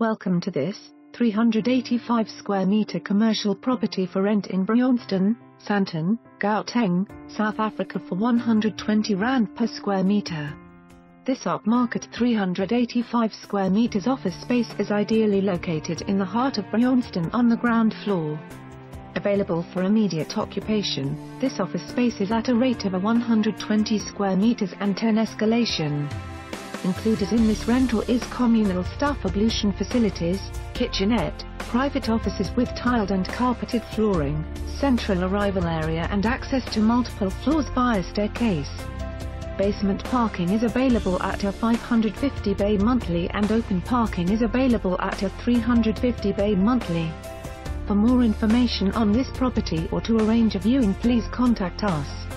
Welcome to this 385 square meter commercial property for rent in Bryanston, Sandton, Gauteng, South Africa for 120 rand per square meter. This upmarket 385 square meters office space is ideally located in the heart of Bryanston on the ground floor. Available for immediate occupation, this office space is at a rate of a 120 square meters and 10 escalation. Included in this rental is communal staff ablution facilities, kitchenette, private offices with tiled and carpeted flooring, central arrival area and access to multiple floors via staircase. Basement parking is available at a 550 bay monthly and open parking is available at a 350 bay monthly. For more information on this property or to arrange a viewing please contact us.